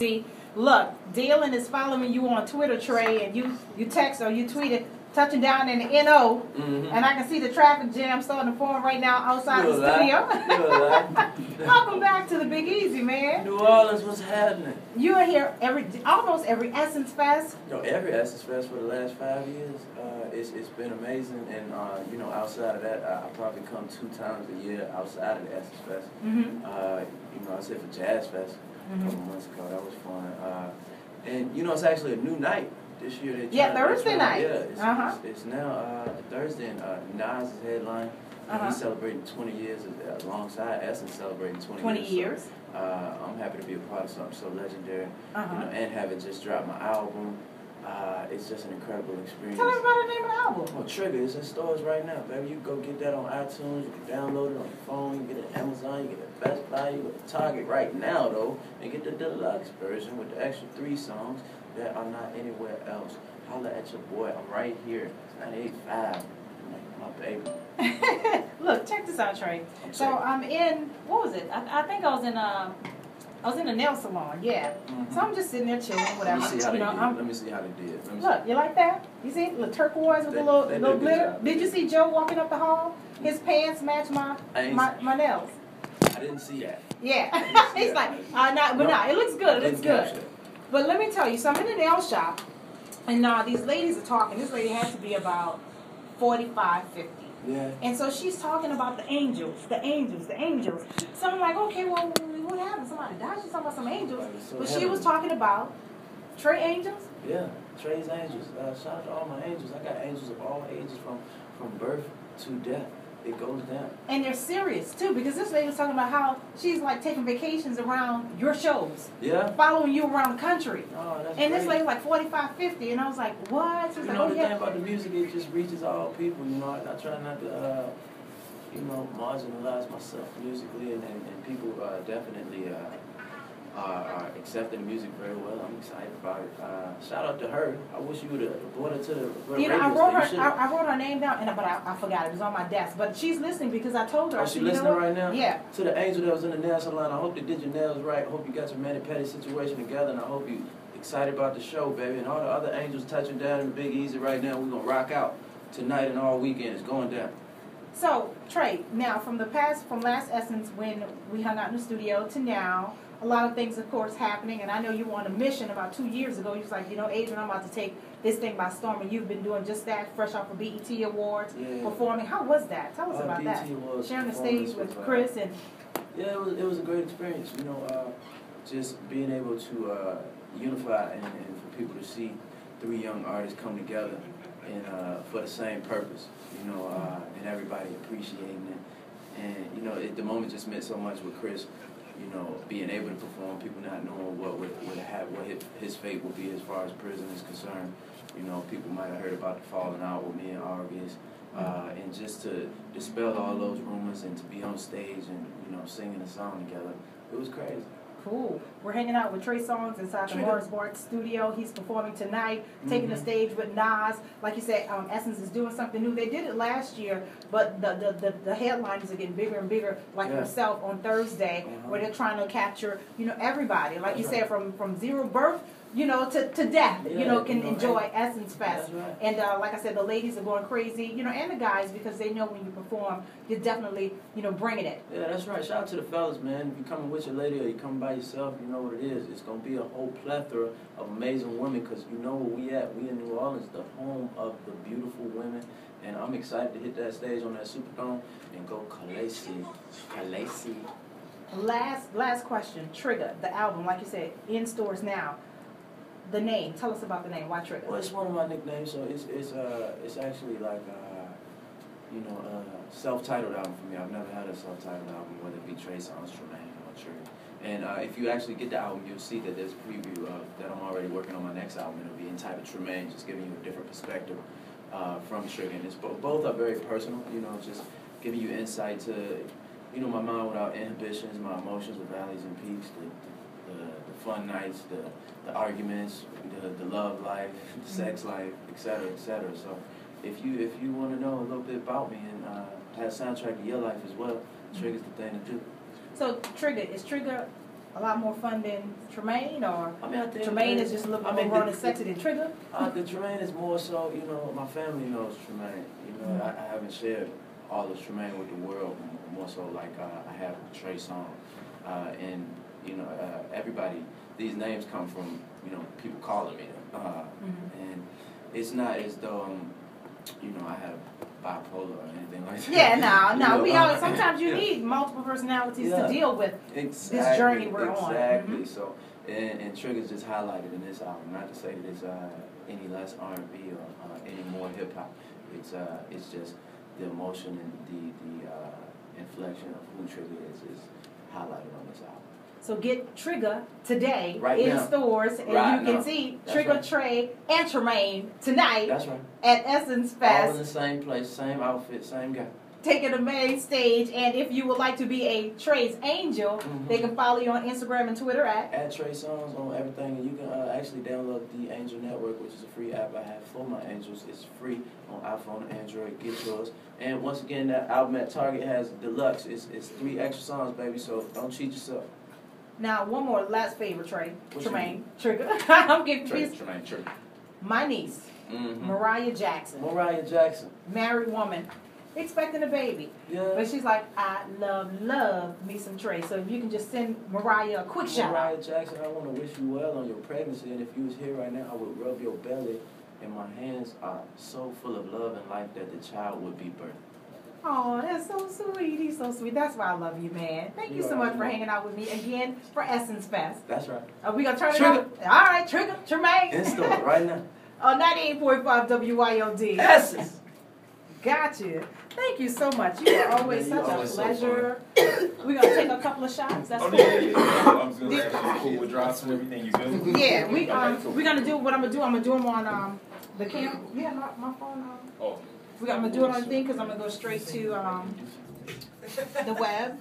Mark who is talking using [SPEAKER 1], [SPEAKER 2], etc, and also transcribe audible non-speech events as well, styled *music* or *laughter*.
[SPEAKER 1] See, look, Dylan is following you on Twitter, Trey, and you you text or you tweeted touching down in the NO,
[SPEAKER 2] Mm-hmm.
[SPEAKER 1] and I can see the traffic jam starting to form right now outside
[SPEAKER 2] You
[SPEAKER 1] the studio.
[SPEAKER 2] You a lie. *laughs*
[SPEAKER 1] Welcome back to the Big Easy, man.
[SPEAKER 2] New Orleans, what's happening?
[SPEAKER 1] You are here every almost every Essence Fest.
[SPEAKER 2] Know, every Essence Fest for the last five years, uh, it's, it's been amazing. And, uh, you know, outside of that, I, I probably come two times a year outside of the Essence Fest.
[SPEAKER 1] Mm-hmm.
[SPEAKER 2] Uh, I said for Jazz Fest a
[SPEAKER 1] Mhm.
[SPEAKER 2] couple months ago. That was fun. Uh, and, you know, it's actually a new night this year. They
[SPEAKER 1] Yeah, Thursday
[SPEAKER 2] trying-
[SPEAKER 1] night.
[SPEAKER 2] Yeah, it's,
[SPEAKER 1] Uh-huh.
[SPEAKER 2] it's, it's now uh, Thursday, and uh, Nas is headline.
[SPEAKER 1] Uh-huh.
[SPEAKER 2] he's celebrating 20 years uh, alongside Essence celebrating 20,
[SPEAKER 1] 20
[SPEAKER 2] years.
[SPEAKER 1] years.
[SPEAKER 2] So, uh, I'm happy to be a part of something so legendary.
[SPEAKER 1] Uh-huh.
[SPEAKER 2] You know, and having just dropped my album, uh, it's just an incredible experience.
[SPEAKER 1] Tell everybody the name of the album.
[SPEAKER 2] Oh, Trigger, it's in stores right now, baby. You go get that on iTunes, you can download it on your phone, you get it at Amazon, you get it at Best Buy, you get it at Target right now, though, and get the deluxe version with the extra three songs that are not anywhere else. Holla at your boy, I'm right here. It's 98.5, my baby. *laughs*
[SPEAKER 1] Look, check this out, Trey.
[SPEAKER 2] I'm
[SPEAKER 1] So
[SPEAKER 2] sorry.
[SPEAKER 1] I'm in. What was it? I, I think I was in um, I was in a nail salon. Yeah.
[SPEAKER 2] Mhm.
[SPEAKER 1] So I'm just sitting there chilling,
[SPEAKER 2] Let
[SPEAKER 1] whatever.
[SPEAKER 2] me see how
[SPEAKER 1] you know. I'm,
[SPEAKER 2] Let me see how they did. Let
[SPEAKER 1] Look, you like that? You see the turquoise with
[SPEAKER 2] They-
[SPEAKER 1] the little little glitter.
[SPEAKER 2] job.
[SPEAKER 1] Did you see Joe walking up the hall? His pants match my my, my nails.
[SPEAKER 2] I didn't see that.
[SPEAKER 1] Yeah, *laughs*
[SPEAKER 2] see
[SPEAKER 1] he's
[SPEAKER 2] that.
[SPEAKER 1] like, uh, not, but
[SPEAKER 2] No,
[SPEAKER 1] nah, it looks good. It looks good. But let me tell you, so I'm in the nail shop, and uh, these ladies are talking. This lady has to be about 45, 50.
[SPEAKER 2] Yeah.
[SPEAKER 1] And so she's talking about the angels, the angels, the angels. So I'm like, okay, well, what happened? Somebody died? She's talking about some angels.
[SPEAKER 2] So
[SPEAKER 1] But she was talking about Trey angels.
[SPEAKER 2] Yeah, Trey's angels. Uh, shout out to all my angels. I got angels of all ages from from birth to death. It goes down.
[SPEAKER 1] And they're serious too, because this lady was talking about how she's like taking vacations around your shows,
[SPEAKER 2] Yeah.
[SPEAKER 1] following you around the country.
[SPEAKER 2] Oh, that's
[SPEAKER 1] And this
[SPEAKER 2] great.
[SPEAKER 1] lady's like 45, 50, and I was like, what? She was
[SPEAKER 2] You
[SPEAKER 1] like,
[SPEAKER 2] know
[SPEAKER 1] oh
[SPEAKER 2] the thing about the music, it just reaches all people. You know, I, I try not to, uh, you know, marginalize myself musically, and, and, and people uh, definitely uh, are, are accepting music very well. I'm excited about it. Uh, shout out to her. I wish you would have brought her to the
[SPEAKER 1] You
[SPEAKER 2] radio
[SPEAKER 1] know, I wrote her.
[SPEAKER 2] station.
[SPEAKER 1] I, I wrote her name down, and but I, I forgot it was on my desk. But she's listening because I told her.
[SPEAKER 2] Oh, she
[SPEAKER 1] you know
[SPEAKER 2] listening right now?
[SPEAKER 1] Yeah.
[SPEAKER 2] To the angel that was in the nail salon, I hope they did your nails right. I hope you got your mani petty situation together, and I hope you excited about the show, baby. And all the other angels touching down in the Big Easy right now. We're gonna rock out tonight and all weekend. It's going down.
[SPEAKER 1] So Trey, now from the past, from last Essence when we hung out in the studio to now, a lot of things, of course, happening. And I know you were on a mission about two years ago. You was like, you know, Adrian, I'm about to take this thing by storm, and you've been doing just that, fresh off of BET Awards,
[SPEAKER 2] Yeah.
[SPEAKER 1] performing. How was that? Tell us
[SPEAKER 2] Uh,
[SPEAKER 1] about that.
[SPEAKER 2] BET Awards
[SPEAKER 1] Sharing the stage with
[SPEAKER 2] uh,
[SPEAKER 1] Chris and
[SPEAKER 2] Yeah, it was, it was a great experience. You know, uh, just being able to uh, unify and, and for people to see three young artists come together and uh, for the same purpose. You know, uh, and everybody appreciating it. And you know, it, the moment just meant so much with Chris. You know, being able to perform, people not knowing what would, would have, what his, his fate would be as far as prison is concerned. You know, people might have heard about the falling out with me and Argus. Uh, and just to dispel all those rumors and to be on stage and you know singing a song together, it was crazy.
[SPEAKER 1] Cool. We're hanging out with Trey Songz inside the. Morris Bart studio. He's performing tonight, taking the
[SPEAKER 2] Mhm.
[SPEAKER 1] stage with Nas. Like you said, um, Essence is doing something new. They did it last year, but the the, the, the headliners are getting bigger and bigger, like
[SPEAKER 2] Yeah.
[SPEAKER 1] yourself on Thursday,
[SPEAKER 2] Uh-huh.
[SPEAKER 1] where they're trying to capture, you know, everybody. Like you
[SPEAKER 2] That's
[SPEAKER 1] said, from, from zero birth, you know, to, to death, you know, can enjoy Essence Fest.
[SPEAKER 2] Right.
[SPEAKER 1] And uh, like I said, the ladies are going crazy, you know, and the guys because they know when you perform, you're definitely, you know, bringing it.
[SPEAKER 2] Yeah, that's right. Shout out to the fellas, man. If you coming with your lady or you coming by yourself, you know what it is. It's gonna be a whole plethora of amazing women because you know where we at. We in New Orleans, the home of the beautiful women, and I'm excited to hit that stage on that Superdome and go Khaleesi, Khaleesi.
[SPEAKER 1] Last last question. Trigger the album, like you said, in stores now. The name. Tell us about the name. Why Trigger?
[SPEAKER 2] Well, it's one of my nicknames, so it's it's uh it's actually like uh you know a self-titled album for me. I've never had a self-titled album, whether it be Trey Songz, Tremaine, or Trigger. And uh, if you actually get the album, you'll see that there's a preview of that I'm already working on my next album. It'll be entitled Tremaine, just giving you a different perspective uh, from Trigger. And it's bo- both are very personal, you know, just giving you insight to, you know, my mind without inhibitions, my emotions with valleys and peaks, the, the, the fun nights, the, the arguments, the, the love life, the sex life, etc., etc. So if you if you want to know a little bit about me and uh, have a soundtrack to your life as well, Trigger's the thing to do.
[SPEAKER 1] So Trigger is Trigger a lot more fun than Tremaine, or
[SPEAKER 2] I mean, I think
[SPEAKER 1] Tremaine is just a little
[SPEAKER 2] I mean,
[SPEAKER 1] more
[SPEAKER 2] the-
[SPEAKER 1] sexy than Trigger?
[SPEAKER 2] Uh, the Tremaine is more so, you know, my family knows Tremaine. You know, I, I haven't shared all of Tremaine with the world. More so, like uh, I have Trey Songz, uh, and you know, uh, everybody. These names come from you know people calling me them, uh,
[SPEAKER 1] Mhm.
[SPEAKER 2] and it's not as though um, you know I have bipolar or anything like that.
[SPEAKER 1] Yeah, no, *laughs*
[SPEAKER 2] You
[SPEAKER 1] no.
[SPEAKER 2] know,
[SPEAKER 1] We
[SPEAKER 2] uh,
[SPEAKER 1] always sometimes you *laughs*
[SPEAKER 2] yeah.
[SPEAKER 1] need multiple personalities
[SPEAKER 2] Yeah.
[SPEAKER 1] to deal with.
[SPEAKER 2] exactly,
[SPEAKER 1] journey we're on.
[SPEAKER 2] exactly.
[SPEAKER 1] Mhm.
[SPEAKER 2] So, and, and Trigger's just highlighted in this album. Not to say that it's uh, any less R and B or uh, any more hip hop. It's uh, it's just the emotion and the the uh, inflection of who Trigger is is highlighted on this album.
[SPEAKER 1] So get Trigger today
[SPEAKER 2] Right
[SPEAKER 1] in
[SPEAKER 2] now.
[SPEAKER 1] stores, and
[SPEAKER 2] Right
[SPEAKER 1] you can
[SPEAKER 2] now.
[SPEAKER 1] see
[SPEAKER 2] That's
[SPEAKER 1] Trigger
[SPEAKER 2] right.
[SPEAKER 1] Trey and Tremaine tonight
[SPEAKER 2] That's right.
[SPEAKER 1] at Essence
[SPEAKER 2] All in
[SPEAKER 1] Fest,
[SPEAKER 2] the same place, same outfit, same guy.
[SPEAKER 1] taking the main stage. And if you would like to be a Trey's angel,
[SPEAKER 2] Mhm.
[SPEAKER 1] they can follow you on Instagram and Twitter at.
[SPEAKER 2] Add Trey Songz on everything, and you can uh, actually download the Angel Network, which is a free app I have for my angels. It's free on iPhone, Android. Get yours. And once again, that album at Target has deluxe. It's, it's three extra songs, baby. So don't cheat yourself.
[SPEAKER 1] Now, one more last favor, Trey,
[SPEAKER 2] What you
[SPEAKER 1] Tremaine, Trigger. *laughs* I'm getting
[SPEAKER 2] Trey,
[SPEAKER 1] confused.
[SPEAKER 2] Tremaine, Trey.
[SPEAKER 1] My niece,
[SPEAKER 2] Mm-hmm.
[SPEAKER 1] Mariah Jackson,
[SPEAKER 2] Mariah Jackson.
[SPEAKER 1] married woman, expecting a baby.
[SPEAKER 2] Yeah.
[SPEAKER 1] But she's like, I love, love me some Trey. So if you can just send Mariah a quick shout.
[SPEAKER 2] Mariah Jackson, I want to wish you well on your pregnancy. And if you was here right now, I would rub your belly. And my hands are so full of love and life that the child would be birthed.
[SPEAKER 1] Oh, that's so sweet. He's so sweet. That's why I love you, man. Thank you
[SPEAKER 2] You
[SPEAKER 1] so
[SPEAKER 2] are
[SPEAKER 1] much for hanging out with me again for Essence Fest.
[SPEAKER 2] That's right.
[SPEAKER 1] Are we gonna turn
[SPEAKER 2] Trigger.
[SPEAKER 1] it up? All right, Trigger, Tremaine.
[SPEAKER 2] In store right now. *laughs*
[SPEAKER 1] On 98.5 WYLD.
[SPEAKER 2] Essence.
[SPEAKER 1] Gotcha. Thank you so much. You are always
[SPEAKER 2] Yeah, you
[SPEAKER 1] such a
[SPEAKER 2] always so
[SPEAKER 1] pleasure. We're gonna take a couple of shots. That's
[SPEAKER 3] Oh,
[SPEAKER 1] cool.
[SPEAKER 3] yeah, yeah, yeah. I was gonna say, cool with drops and everything, you good?
[SPEAKER 1] Yeah, we
[SPEAKER 3] Okay,
[SPEAKER 1] um
[SPEAKER 3] cool.
[SPEAKER 1] we're gonna do what I'm gonna do. I'm gonna do them on um the cam. Yeah, my, my phone. Um,
[SPEAKER 3] Oh.
[SPEAKER 1] We I'm gonna do it on thing because I'm gonna go straight to um the web.